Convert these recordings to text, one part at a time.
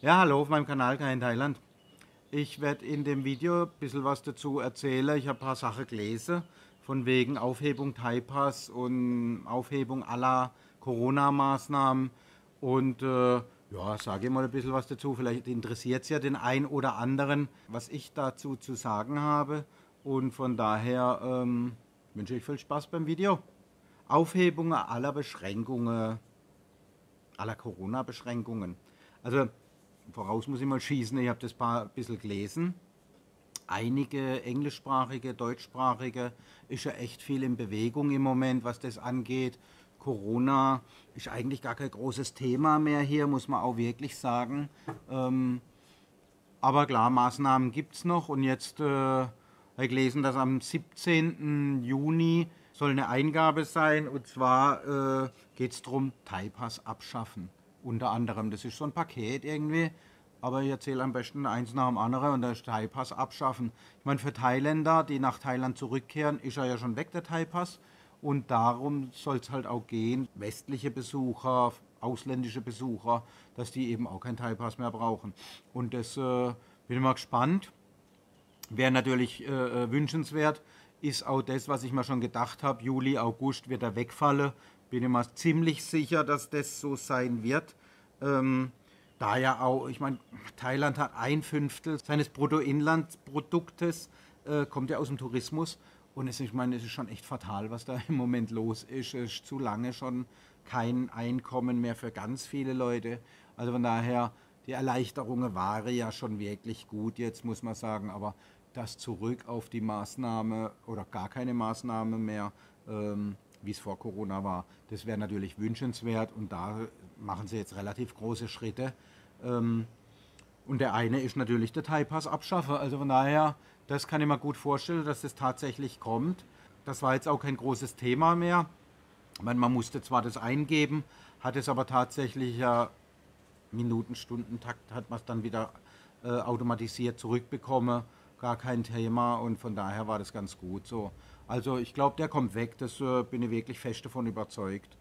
Ja, hallo auf meinem Kanal Kein Thailand. Ich werde in dem Video ein bisschen was dazu erzählen. Ich habe ein paar Sachen gelesen, von wegen Aufhebung Thai-Pass und Aufhebung aller Corona-Maßnahmen. Und äh, ja, sage mal ein bisschen was dazu. Vielleicht interessiert es ja den einen oder anderen, was ich dazu zu sagen habe. Und von daher ähm, wünsche ich viel Spaß beim Video. Aufhebung aller Beschränkungen, aller Corona-Beschränkungen. Also voraus muss ich mal schießen, ich habe das ein bisschen gelesen. Einige englischsprachige, deutschsprachige ist ja echt viel in Bewegung im Moment, was das angeht. Corona ist eigentlich gar kein großes Thema mehr hier, muss man auch wirklich sagen. Ähm, aber klar, Maßnahmen gibt es noch und jetzt äh, habe ich gelesen, dass am 17. Juni soll eine Eingabe sein und zwar äh, geht es darum, Thai-Pass abschaffen unter anderem. Das ist so ein Paket irgendwie, aber ich erzähle am besten eins nach dem anderen und der Thai-Pass abschaffen. Ich meine, für Thailänder, die nach Thailand zurückkehren, ist er ja schon weg, der Thai-Pass. Und darum soll es halt auch gehen, westliche Besucher, ausländische Besucher, dass die eben auch keinen Thai-Pass mehr brauchen. Und das äh, bin ich mal gespannt. Wäre natürlich äh, äh, wünschenswert, ist auch das, was ich mir schon gedacht habe, Juli, August wird er wegfallen bin ich mir ziemlich sicher, dass das so sein wird. Ähm, da ja auch, ich meine, Thailand hat ein Fünftel seines Bruttoinlandsproduktes, äh, kommt ja aus dem Tourismus. Und es, ich meine, es ist schon echt fatal, was da im Moment los ist. Es ist zu lange schon kein Einkommen mehr für ganz viele Leute. Also von daher, die Erleichterungen waren ja schon wirklich gut, jetzt muss man sagen. Aber das zurück auf die Maßnahme oder gar keine Maßnahme mehr, ähm, wie es vor Corona war. Das wäre natürlich wünschenswert und da machen sie jetzt relativ große Schritte. Ähm, und der eine ist natürlich der Thai-Pass abschaffen. Also von daher, das kann ich mir gut vorstellen, dass das tatsächlich kommt. Das war jetzt auch kein großes Thema mehr. Meine, man musste zwar das eingeben, hat es aber tatsächlich ja Minuten, Stunden Takt hat man es dann wieder äh, automatisiert zurückbekommen. Gar kein Thema und von daher war das ganz gut so. Also ich glaube, der kommt weg, das äh, bin ich wirklich fest davon überzeugt.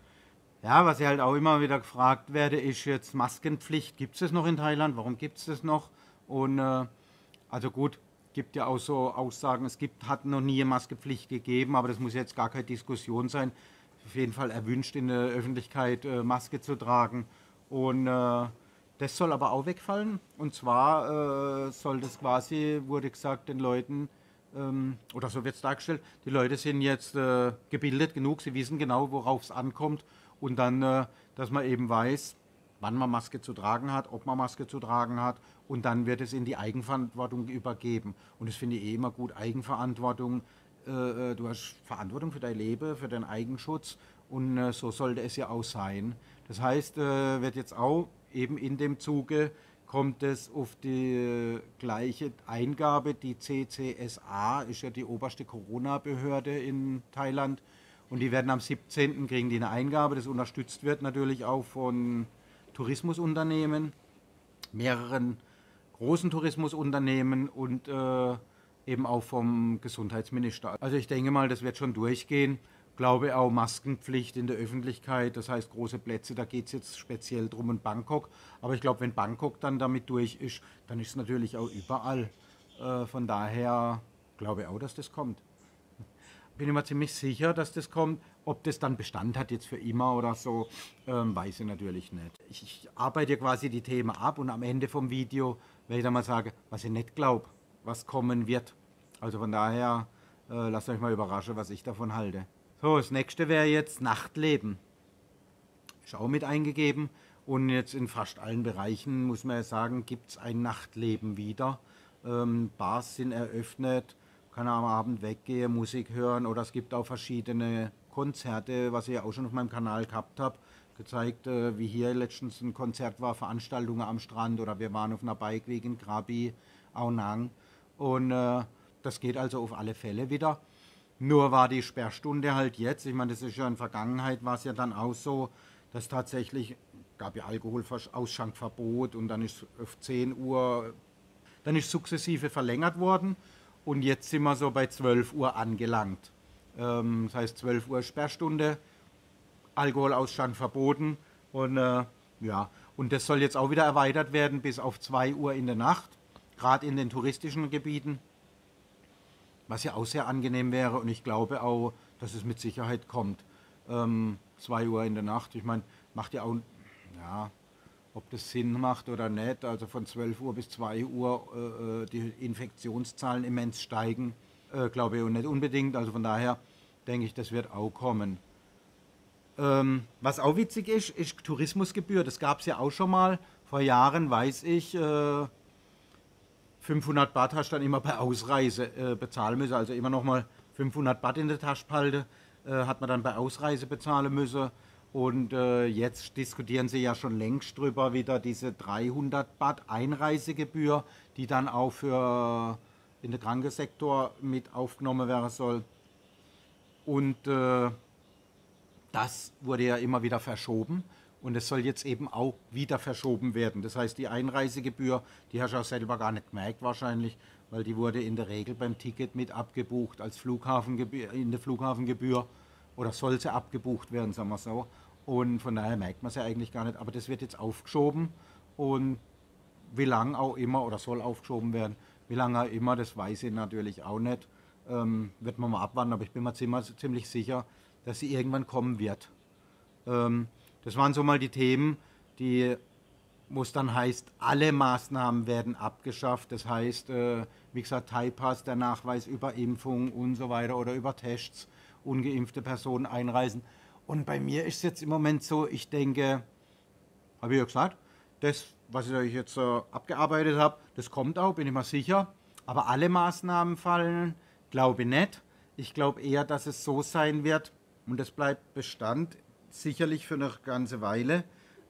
Ja, was ich halt auch immer wieder gefragt werde, ist jetzt Maskenpflicht. Gibt es das noch in Thailand? Warum gibt es das noch? Und äh, also gut, gibt ja auch so Aussagen, es gibt, hat noch nie eine Maskenpflicht gegeben, aber das muss jetzt gar keine Diskussion sein. Auf jeden Fall erwünscht in der Öffentlichkeit äh, Maske zu tragen. Und äh, das soll aber auch wegfallen. Und zwar äh, soll das quasi, wurde gesagt, den Leuten ähm, oder so wird es dargestellt, die Leute sind jetzt äh, gebildet genug, sie wissen genau, worauf es ankommt und dann, äh, dass man eben weiß, wann man Maske zu tragen hat, ob man Maske zu tragen hat und dann wird es in die Eigenverantwortung übergeben. Und das finde ich eh immer gut, Eigenverantwortung. Äh, äh du hast Verantwortung für dein Leben, für deinen Eigenschutz und äh, so sollte es ja auch sein. Das heißt, äh, wird jetzt auch eben in dem Zuge kommt es auf die gleiche Eingabe. Die CCSA ist ja die oberste Corona-Behörde in Thailand und die werden am 17. kriegen die eine Eingabe. Das unterstützt wird natürlich auch von Tourismusunternehmen, mehreren großen Tourismusunternehmen und äh, eben auch vom Gesundheitsminister. Also ich denke mal, das wird schon durchgehen glaube auch Maskenpflicht in der Öffentlichkeit, das heißt große Plätze, da geht es jetzt speziell drum in Bangkok. Aber ich glaube, wenn Bangkok dann damit durch ist, dann ist es natürlich auch überall. Äh, von daher glaube ich auch, dass das kommt. Bin ich mir ziemlich sicher, dass das kommt. Ob das dann Bestand hat jetzt für immer oder so, ähm, weiß ich natürlich nicht. Ich, ich arbeite quasi die Themen ab und am Ende vom Video werde ich dann mal sagen, was ich nicht glaube, was kommen wird. Also von daher äh, lasst euch mal überraschen, was ich davon halte. So, das nächste wäre jetzt Nachtleben. Ist auch mit eingegeben. Und jetzt in fast allen Bereichen, muss man ja sagen, gibt es ein Nachtleben wieder. Ähm, Bars sind eröffnet, kann am Abend weggehen, Musik hören oder es gibt auch verschiedene Konzerte, was ich ja auch schon auf meinem Kanal gehabt habe, gezeigt, äh, wie hier letztens ein Konzert war, Veranstaltungen am Strand oder wir waren auf einer Bikeweg in Krabi, Aonang. Und äh, das geht also auf alle Fälle wieder. Nur war die Sperrstunde halt jetzt, ich meine, das ist ja in Vergangenheit, war es ja dann auch so, dass tatsächlich, gab ja Alkoholausschenkverbot und dann ist auf 10 Uhr, dann ist sukzessive verlängert worden und jetzt sind wir so bei 12 Uhr angelangt. Ähm, das heißt 12 Uhr Sperrstunde, Alkoholausschank verboten und äh, ja, Und das soll jetzt auch wieder erweitert werden bis auf 2 Uhr in der Nacht, gerade in den touristischen Gebieten, was ja auch sehr angenehm wäre. Und ich glaube auch, dass es mit Sicherheit kommt. 2 ähm, Uhr in der Nacht, ich meine, macht ja auch, ja, ob das Sinn macht oder nicht. Also von 12 Uhr bis 2 Uhr äh, äh, die Infektionszahlen immens steigen, äh, glaube ich und nicht unbedingt. Also von daher denke ich, das wird auch kommen. Ähm, was auch witzig ist, ist Tourismusgebühr. Das gab es ja auch schon mal. Vor Jahren weiß ich, äh, 500 Baht hast du dann immer bei Ausreise äh, bezahlen müssen. Also immer noch mal 500 Baht in der Tasche äh, hat man dann bei Ausreise bezahlen müssen. Und äh, jetzt diskutieren sie ja schon längst drüber wieder diese 300 Baht Einreisegebühr, die dann auch für äh, in den Krankensektor mit aufgenommen werden soll. Und äh, das wurde ja immer wieder verschoben und es soll jetzt eben auch wieder verschoben werden. Das heißt, die Einreisegebühr, die hast du auch selber gar nicht gemerkt wahrscheinlich, weil die wurde in der Regel beim Ticket mit abgebucht als Flughafengebühr, in der Flughafengebühr oder soll sie abgebucht werden, sagen wir so. Und von daher merkt man es ja eigentlich gar nicht. Aber das wird jetzt aufgeschoben und wie lange auch immer, oder soll aufgeschoben werden, wie lange auch immer, das weiß ich natürlich auch nicht. Ähm, wird man mal abwarten, aber ich bin mir ziemlich, ziemlich sicher, dass sie irgendwann kommen wird. Ähm, das waren so mal die Themen, die, wo es dann heißt, alle Maßnahmen werden abgeschafft. Das heißt, äh, wie gesagt, Thai-Pass, der Nachweis über Impfung und so weiter oder über Tests ungeimpfte Personen einreisen. Und bei mir ist es jetzt im Moment so, ich denke, habe ich ja gesagt, das, was ich euch jetzt äh, abgearbeitet habe, das kommt auch, bin ich mir sicher. Aber alle Maßnahmen fallen, glaube ich nicht. Ich glaube eher, dass es so sein wird, und das bleibt Bestand, sicherlich für eine ganze Weile,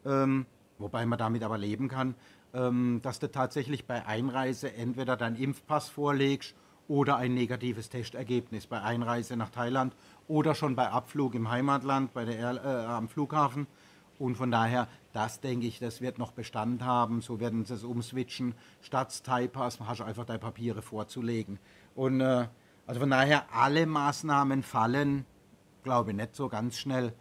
ähm, wobei man damit aber leben kann, ähm, dass du tatsächlich bei Einreise entweder deinen Impfpass vorlegst oder ein negatives Testergebnis bei Einreise nach Thailand oder schon bei Abflug im Heimatland bei der, äh, am Flughafen. Und von daher, das denke ich, das wird noch Bestand haben. So werden sie es umswitchen. Statt Thai-Pass hast du einfach deine Papiere vorzulegen. Und äh, also von daher, alle Maßnahmen fallen, glaube ich, nicht so ganz schnell.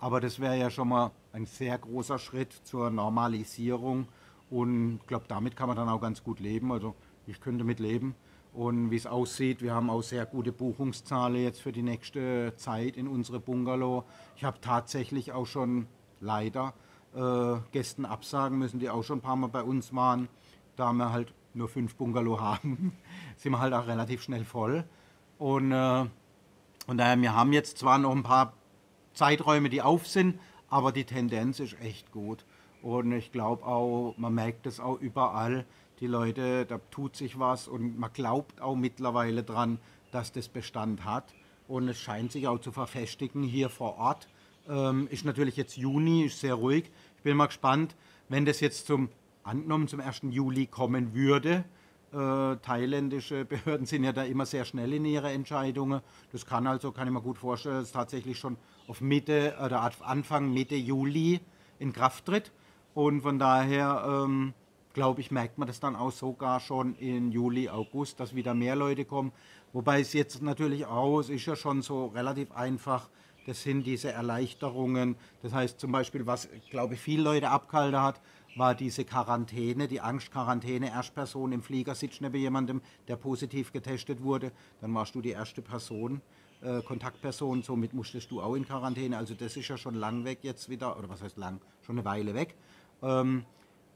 Aber das wäre ja schon mal ein sehr großer Schritt zur Normalisierung. Und ich glaube, damit kann man dann auch ganz gut leben. Also ich könnte mit leben. Und wie es aussieht, wir haben auch sehr gute Buchungszahlen jetzt für die nächste Zeit in unsere Bungalow. Ich habe tatsächlich auch schon leider äh, Gästen absagen müssen, die auch schon ein paar Mal bei uns waren. Da wir halt nur fünf Bungalow haben, sind wir halt auch relativ schnell voll. Und, äh, und daher, wir haben jetzt zwar noch ein paar Zeiträume, die auf sind, aber die Tendenz ist echt gut. Und ich glaube auch, man merkt es auch überall, die Leute, da tut sich was und man glaubt auch mittlerweile dran, dass das Bestand hat. Und es scheint sich auch zu verfestigen hier vor Ort. Ähm, ist natürlich jetzt Juni, ist sehr ruhig. Ich bin mal gespannt, wenn das jetzt zum, angenommen zum 1. Juli kommen würde. Äh, thailändische Behörden sind ja da immer sehr schnell in ihre Entscheidungen. Das kann also, kann ich mir gut vorstellen, dass es tatsächlich schon auf Mitte oder Anfang Mitte Juli in Kraft tritt. Und von daher ähm, glaube ich, merkt man das dann auch sogar schon in Juli, August, dass wieder mehr Leute kommen. Wobei es jetzt natürlich auch, es ist ja schon so relativ einfach, das sind diese Erleichterungen. Das heißt zum Beispiel, was, glaube ich, viele Leute abgehalten hat, war diese Quarantäne, die Angstquarantäne. Erstperson im Flieger sitzt neben jemandem, der positiv getestet wurde. Dann warst du die erste Person, äh, Kontaktperson, somit musstest du auch in Quarantäne. Also das ist ja schon lang weg jetzt wieder, oder was heißt lang, schon eine Weile weg. Ähm,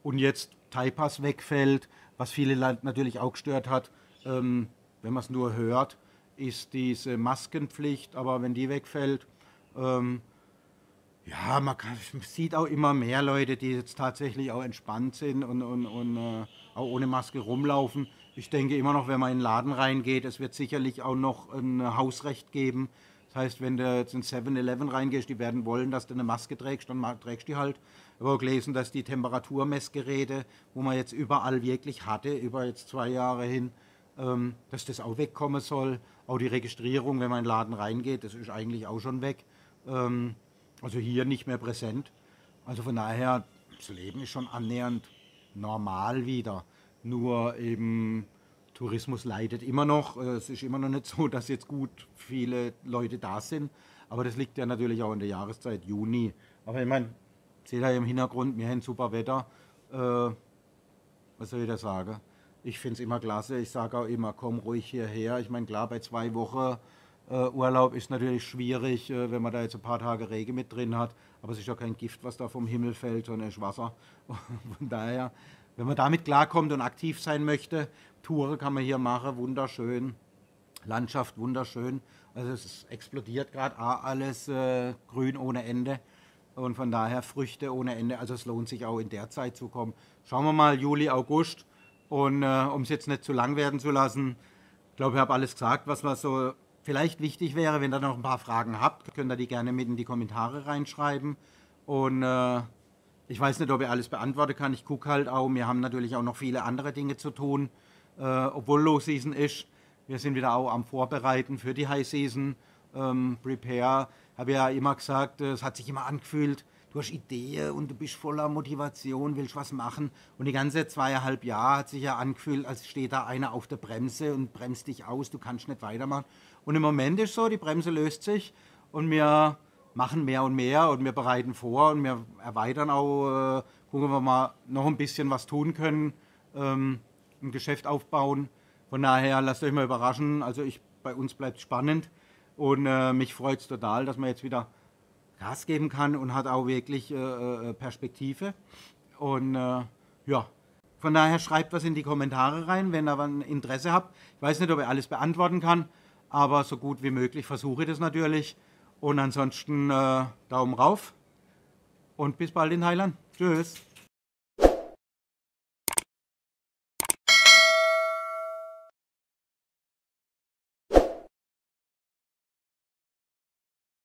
und jetzt Taipass wegfällt, was viele natürlich auch gestört hat, ähm, wenn man es nur hört, ist diese Maskenpflicht, aber wenn die wegfällt, ähm, ja, man, kann, man, sieht auch immer mehr Leute, die jetzt tatsächlich auch entspannt sind und, und, und äh, auch ohne Maske rumlaufen. Ich denke immer noch, wenn man in den Laden reingeht, es wird sicherlich auch noch ein Hausrecht geben. Das heißt, wenn du jetzt in 7-Eleven reingehst, die werden wollen, dass du eine Maske trägst, dann trägst du die halt. Ich habe auch gelesen, dass die Temperaturmessgeräte, wo man jetzt überall wirklich hatte, über jetzt zwei Jahre hin, ähm, dass das auch wegkommen soll. Auch die Registrierung, wenn man in den Laden reingeht, das ist eigentlich auch schon weg. Ähm, also hier nicht mehr präsent. Also von daher, das Leben ist schon annähernd normal wieder. Nur eben Tourismus leidet immer noch. Es ist immer noch nicht so, dass jetzt gut viele Leute da sind. Aber das liegt ja natürlich auch in der Jahreszeit Juni. Aber ich meine, Seht ihr im Hintergrund, wir haben super Wetter. Äh, was soll ich da sagen? Ich finde es immer klasse. Ich sage auch immer, komm ruhig hierher. Ich meine, klar, bei zwei Wochen äh, Urlaub ist natürlich schwierig, äh, wenn man da jetzt ein paar Tage Regen mit drin hat. Aber es ist ja kein Gift, was da vom Himmel fällt, sondern es ist Wasser. Von daher, wenn man damit klarkommt und aktiv sein möchte, Touren kann man hier machen, wunderschön. Landschaft wunderschön. Also es explodiert gerade alles äh, grün ohne Ende. Und von daher Früchte ohne Ende. Also es lohnt sich auch in der Zeit zu kommen. Schauen wir mal, Juli, August. Und um es jetzt nicht zu lang werden zu lassen, ich glaube, ich habe alles gesagt, was was so vielleicht wichtig wäre. Wenn ihr noch ein paar Fragen habt, könnt ihr die gerne mit in die Kommentare reinschreiben. Und äh, ich weiß nicht, ob ich alles beantworten kann. Ich gucke halt auch. Wir haben natürlich auch noch viele andere Dinge zu tun, äh, obwohl Low Season ist. Wir sind wieder auch am Vorbereiten für die High Season. Ähm, Prepare, habe ja immer gesagt, es hat sich immer angefühlt, du hast Ideen und du bist voller Motivation, willst was machen. Und die ganze zweieinhalb Jahre hat sich ja angefühlt, als steht da einer auf der Bremse und bremst dich aus, du kannst nicht weitermachen. Und im Moment ist so, die Bremse löst sich und wir machen mehr und mehr und wir bereiten vor und wir erweitern auch, äh, gucken wir mal, noch ein bisschen was tun können, ähm, ein Geschäft aufbauen. Von daher lasst euch mal überraschen. Also ich, bei uns bleibt spannend und äh, mich freut es total, dass man jetzt wieder Gas geben kann und hat auch wirklich äh, äh, Perspektive. Und äh, ja, von daher schreibt was in die Kommentare rein, wenn ihr ein Interesse habt. Ich weiß nicht, ob ich alles beantworten kann, aber so gut wie möglich versuche ich das natürlich. Und ansonsten äh, Daumen rauf und bis bald in Thailand. Tschüss.